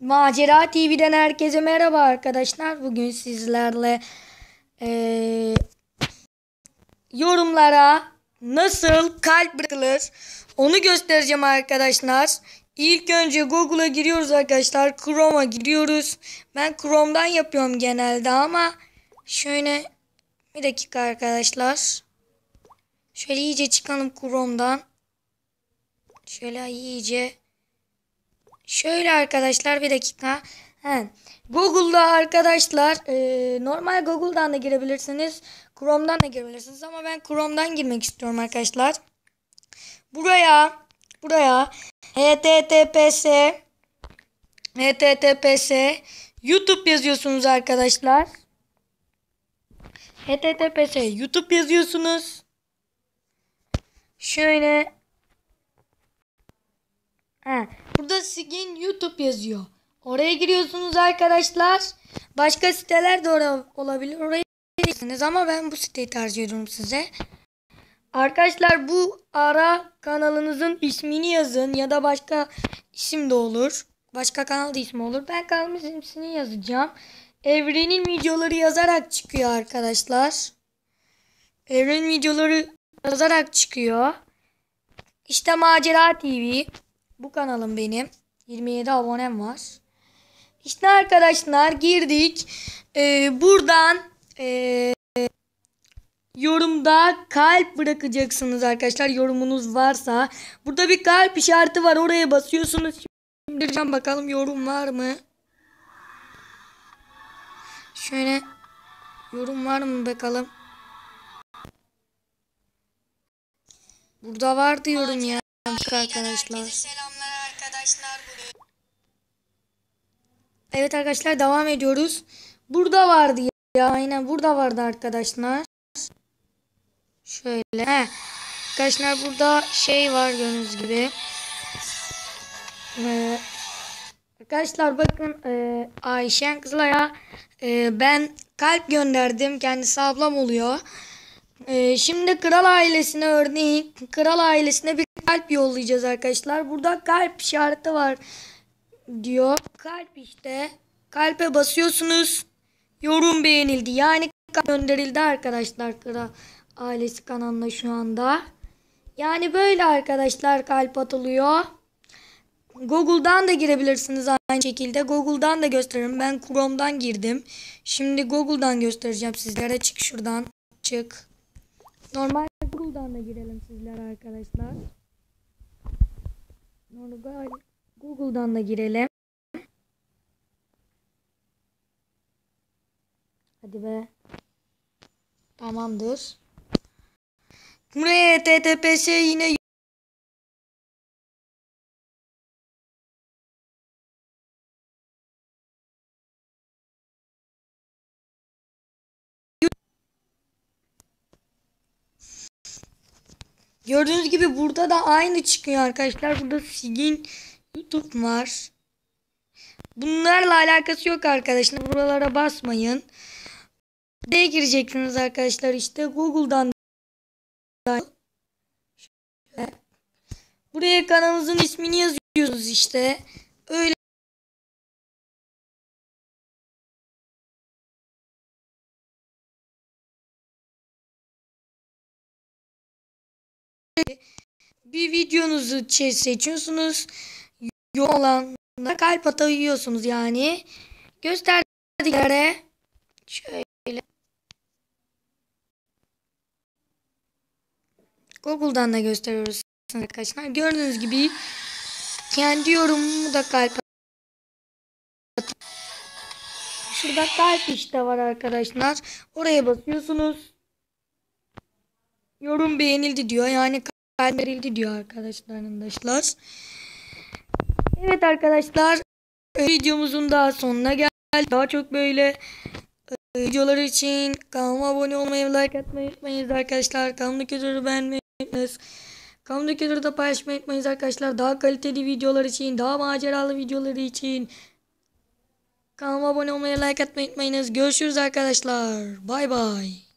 Macera TV'den herkese merhaba arkadaşlar. Bugün sizlerle eee, yorumlara nasıl kalp bırakılır onu göstereceğim arkadaşlar. İlk önce Google'a giriyoruz arkadaşlar. Chrome'a giriyoruz. Ben Chrome'dan yapıyorum genelde ama şöyle bir dakika arkadaşlar. Şöyle iyice çıkalım Chrome'dan. Şöyle iyice Şöyle arkadaşlar bir dakika. He. Google'da arkadaşlar e, normal Google'dan da girebilirsiniz. Chrome'dan da girebilirsiniz ama ben Chrome'dan girmek istiyorum arkadaşlar. Buraya buraya https https YouTube yazıyorsunuz arkadaşlar. https YouTube yazıyorsunuz. Şöyle Ha, burada Sigin YouTube yazıyor. Oraya giriyorsunuz arkadaşlar. Başka siteler de ora- olabilir. Oraya giriyorsunuz ama ben bu siteyi tercih ediyorum size. Arkadaşlar bu ara kanalınızın ismini yazın ya da başka isim de olur. Başka kanal da ismi olur. Ben kanalımın ismini yazacağım. Evrenin videoları yazarak çıkıyor arkadaşlar. Evrenin videoları yazarak çıkıyor. İşte Macera TV. Bu kanalım benim. 27 abonem var. İşte arkadaşlar girdik. Ee, buradan ee, yorumda kalp bırakacaksınız arkadaşlar. Yorumunuz varsa. Burada bir kalp işareti var. Oraya basıyorsunuz. Şimdi bakalım yorum var mı? Şöyle yorum var mı bakalım. Burada var diyorum ya arkadaşlar. Selamlar arkadaşlar. Evet arkadaşlar devam ediyoruz. Burada vardı ya. Aynen burada vardı arkadaşlar. Şöyle. He. Arkadaşlar burada şey var gördüğünüz gibi. Ee, arkadaşlar bakın e, Ayşen Kızılay'a e, ben kalp gönderdim. Kendisi ablam oluyor. E, şimdi kral ailesine örneğin kral ailesine bir kalp yollayacağız arkadaşlar. Burada kalp işareti var diyor. Kalp işte. Kalpe basıyorsunuz. Yorum beğenildi. Yani gönderildi arkadaşlar Kral ailesi kanalına şu anda. Yani böyle arkadaşlar kalp atılıyor. Google'dan da girebilirsiniz aynı şekilde. Google'dan da gösteririm. Ben Chrome'dan girdim. Şimdi Google'dan göstereceğim sizlere. Çık şuradan. Çık. Normal Google'dan da girelim sizlere arkadaşlar. Normal Google'dan da girelim. Hadi be. Tamamdır. Buraya TTPS yine Gördüğünüz gibi burada da aynı çıkıyor arkadaşlar. Burada Sigin YouTube var. Bunlarla alakası yok arkadaşlar. Buralara basmayın. Buraya gireceksiniz arkadaşlar işte Google'dan. Buraya kanalınızın ismini yazıyorsunuz işte. Öyle bir videonuzu seçiyorsunuz. Yorum olanlara kalp atıyorsunuz yani. Gösterdikleri şöyle Google'dan da gösteriyoruz arkadaşlar. Gördüğünüz gibi kendi yorumumu da kalp Şurada kalp işte var arkadaşlar. Oraya basıyorsunuz. Yorum beğenildi diyor. Yani verildi diyor arkadaşlar. arkadaşlar. Evet arkadaşlar. Videomuzun daha sonuna geldik. Daha çok böyle e, videolar için kanalıma abone olmayı like atmayı unutmayınız arkadaşlar. Kanalımdaki videoları beğenmeyi unutmayınız. Kanalımdaki videoları da paylaşmayı unutmayınız arkadaşlar. Daha kaliteli videolar için, daha maceralı videolar için kanalıma abone olmayı like atmayı unutmayınız. Görüşürüz arkadaşlar. Bay bay.